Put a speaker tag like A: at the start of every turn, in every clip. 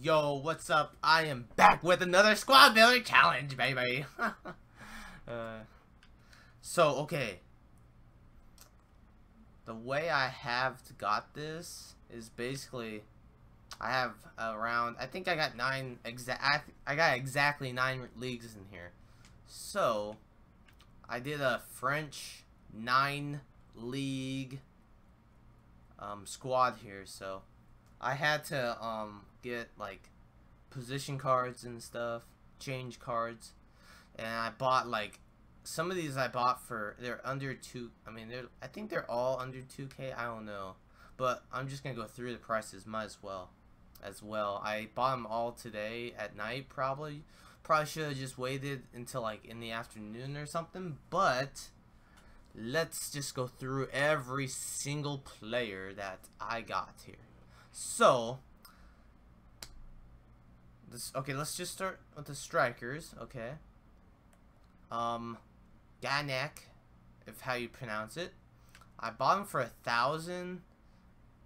A: Yo, what's up? I am back with another squad builder challenge, baby. uh, so, okay. The way I have got this is basically I have around I think I got nine exact I got exactly nine leagues in here. So, I did a French nine league um, squad here, so I had to um, get like position cards and stuff, change cards, and I bought like some of these I bought for they're under two. I mean, they're I think they're all under 2K. I don't know, but I'm just gonna go through the prices. Might as well, as well. I bought them all today at night. Probably, probably should have just waited until like in the afternoon or something. But let's just go through every single player that I got here. So, this okay. Let's just start with the strikers. Okay. Um, Ganek, if how you pronounce it. I bought him for a thousand.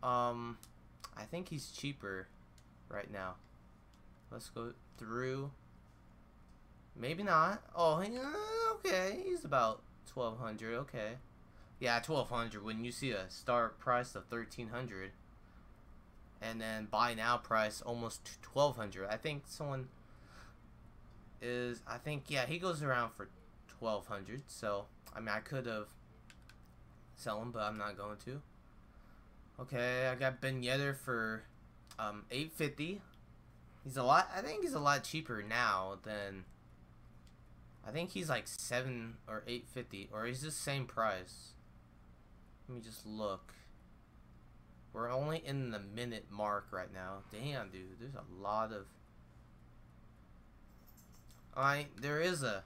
A: Um, I think he's cheaper right now. Let's go through. Maybe not. Oh, okay. He's about 1200 Okay. Yeah, 1200 When you see a star price of 1300 and then buy now price almost 1200 I think someone is I think yeah he goes around for 1200 so I mean I could have sell him but I'm not going to. Okay I got Ben Yedder for um 850 he's a lot I think he's a lot cheaper now than I think he's like 7 or 850 or he's the same price. Let me just look we're only in the minute mark right now. Damn, dude. There's a lot of... I there is a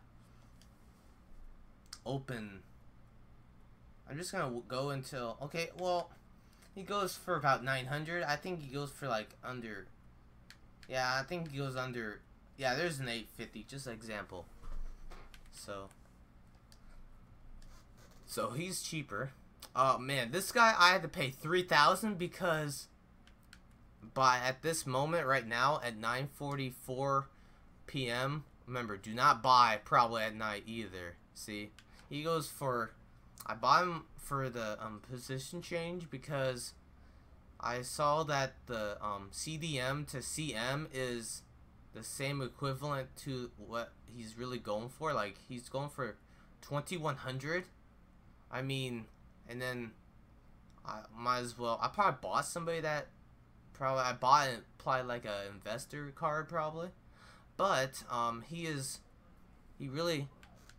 A: open... I'm just gonna go until... Okay, well, he goes for about 900. I think he goes for like under... Yeah, I think he goes under... Yeah, there's an 850, just an example. So... So he's cheaper. Oh man, this guy I had to pay three thousand because by at this moment right now at 9:44 p.m. Remember, do not buy probably at night either. See, he goes for I bought him for the um, position change because I saw that the um, CDM to CM is the same equivalent to what he's really going for. Like he's going for 2100. I mean, and then I might as well. I probably bought somebody that probably I bought it probably like a investor card probably, but um he is he really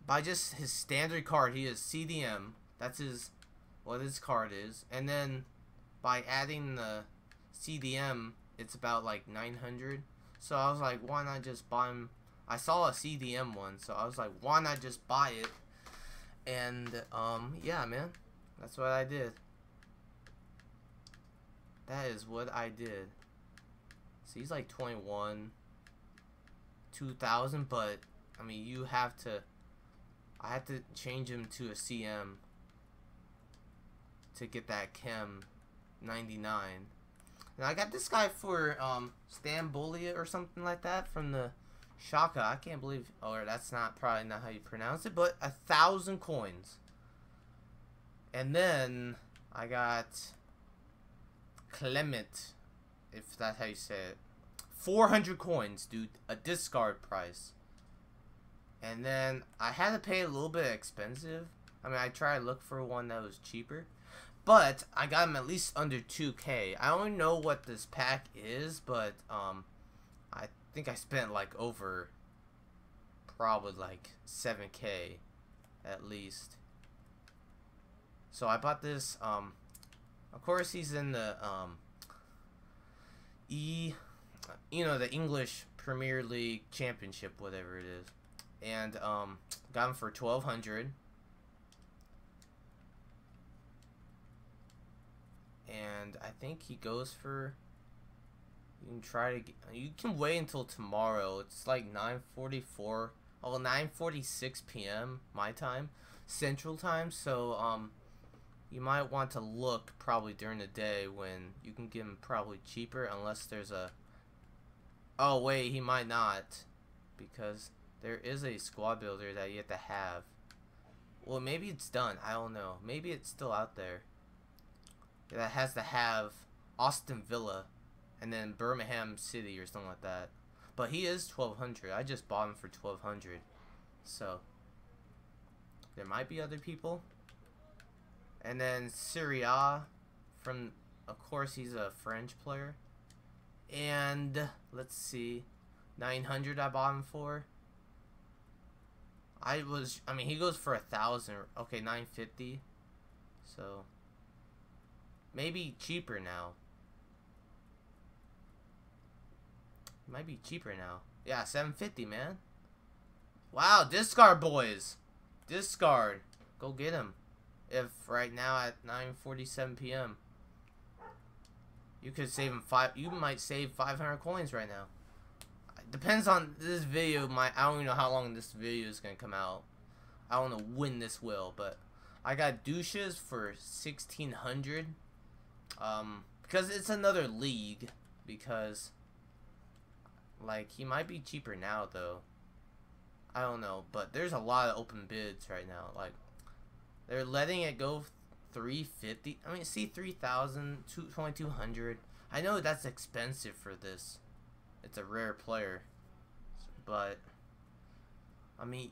A: by just his standard card he is CDM. That's his what his card is, and then by adding the CDM, it's about like 900. So I was like, why not just buy him? I saw a CDM one, so I was like, why not just buy it? And um, yeah, man. That's what I did. That is what I did. So he's like 21, 2000, but I mean, you have to, I had to change him to a CM to get that Chem 99. And I got this guy for um, Stambolia or something like that from the Schalke. I can't believe, or that's not probably not how you pronounce it, but a thousand coins. And then I got Clement, if that's how you say it. 400 coins, dude. A discard price. And then I had to pay a little bit expensive. I mean, I tried to look for one that was cheaper. But I got him at least under 2k. I don't know what this pack is, but um, I think I spent like over probably like 7k at least. So I bought this. Um, of course, he's in the um, E, you know, the English Premier League Championship, whatever it is, and um, got him for twelve hundred. And I think he goes for. You can try to. Get, you can wait until tomorrow. It's like nine forty four. Oh, 9:46 p.m. my time, Central Time. So um, you might want to look probably during the day when you can get them probably cheaper unless there's a Oh, wait, he might not. Because there is a squad builder that you have to have. Well, maybe it's done. I don't know. Maybe it's still out there. That has to have Aston Villa and then Birmingham City or something like that. But he is 1200. I just bought him for 1200. So, there might be other people. And then Syria from, of course, he's a French player. And, let's see, 900 I bought him for. I was, I mean, he goes for a thousand. Okay, 950. So, maybe cheaper now. Might be cheaper now. Yeah, 750, man. Wow, discard boys. Discard. Go get him. If right now at 9:47 p.m. You could save him five. You might save 500 coins right now. Depends on this video. My I don't even know how long this video is gonna come out. I don't know when this will, but I got douches for 1600. Um, because it's another league. Because like he might be cheaper now though. I don't know, but there's a lot of open bids right now. Like they're letting it go 350. I mean, see 3000, 2200. I know that's expensive for this. It's a rare player. But I mean,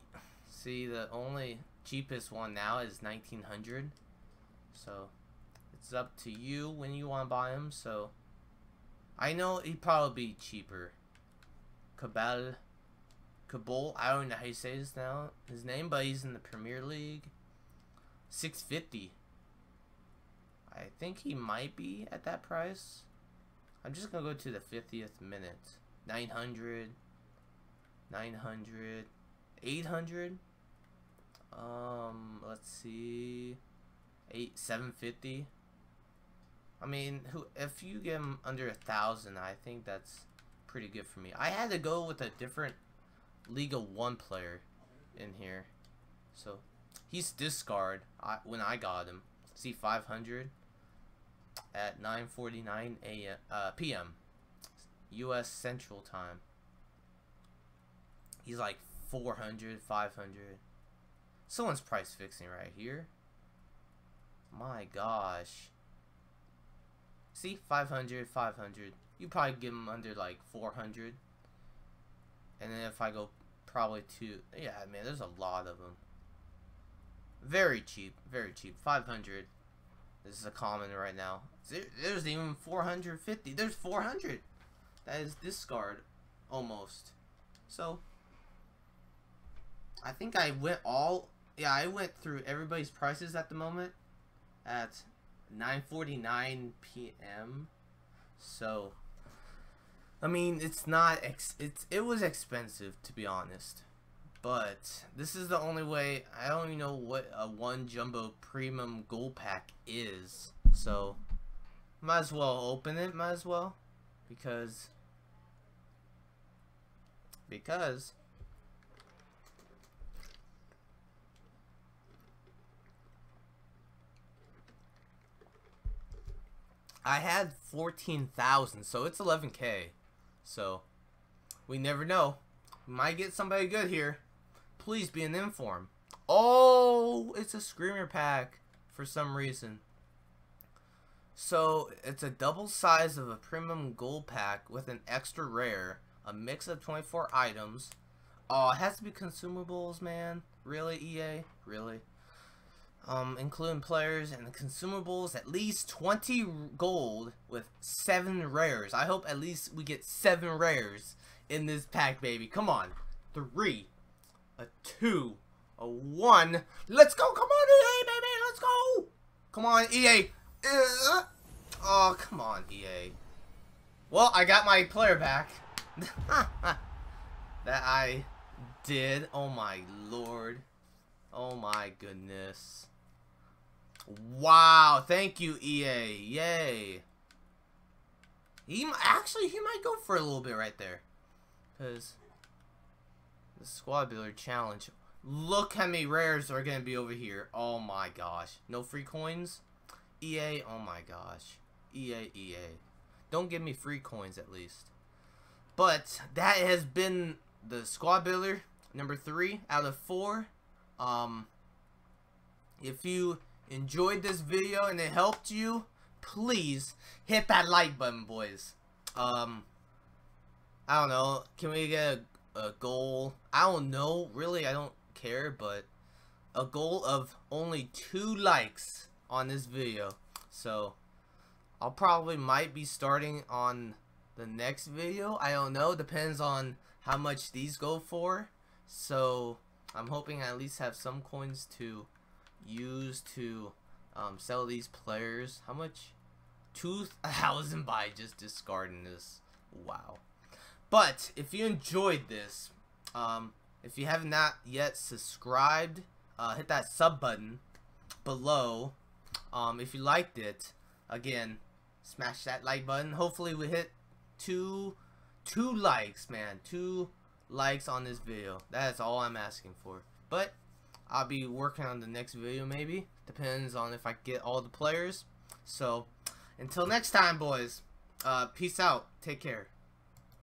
A: see the only cheapest one now is 1900. So it's up to you when you want to buy him. So I know he'd probably be cheaper. Cabal Cabal, I don't know how you say his now his name, but he's in the Premier League. 650. I think he might be at that price. I'm just gonna go to the 50th minute. 900 900 800 um let's see 8 750 I mean who if you get him under a thousand I think that's pretty good for me I had to go with a different League of One player in here so he's discard I, when I got him see 500 at 9:49 a.m. Uh, p.m. U.S. Central Time. He's like 400, 500. Someone's price fixing right here. My gosh. See, 500, 500. You probably give him under like 400. And then if I go probably to, yeah, man, there's a lot of them. Very cheap, very cheap. 500. This is a common right now. There's even 450. There's 400. That is discard, almost. So, I think I went all... Yeah, I went through everybody's prices at the moment at 9.49 p.m. So, I mean, it's not... Ex it's It was expensive, to be honest. But, this is the only way... I don't even know what a one jumbo premium gold pack is. So, might as well open it, might as well. Because because I had 14,000, so it's 11k. So, we never know. Might get somebody good here. Please be an inform. Oh, it's a screamer pack for some reason. So, it's a double size of a premium gold pack with an extra rare a mix of 24 items. Oh, it has to be consumables, man. Really, EA? Really? Um, including players and the consumables, at least 20 gold with 7 rares. I hope at least we get 7 rares in this pack, baby. Come on. 3, a 2, a 1. Let's go. Come on, EA, baby. Let's go. Come on, EA. Uh, oh, come on, EA. Well, I got my player back. that I did. Oh my lord. Oh my goodness. Wow. Thank you, EA. Yay. He actually he might go for a little bit right there. Cause the squad builder challenge. Look how many rares are gonna be over here. Oh my gosh. No free coins? EA, oh my gosh. EA, EA. Don't give me free coins at least. but that has been the squad builder number three out of four. Um, if you enjoyed this video and it helped you, please hit that like button, boys. Um, I don't know. Can we get a, a goal? I don't know. Really, I don't care, but a goal of only two likes on this video. So, I'll probably might be starting on the next video. I don't know. Depends on how much these go for. So, I'm hoping I at least have some coins to use to um, sell these players. How much? 2,000 by just discarding this. Wow. But, if you enjoyed this, um, if you have not yet subscribed, uh, hit that sub button below. Um, if you liked it, again, smash that like button. Hopefully we hit two, two likes, man. Two likes on this video. That's all I'm asking for. But, I'll be working on the next video maybe. Depends on if I get all the players. So, until next time, boys. Uh, peace out. Take care.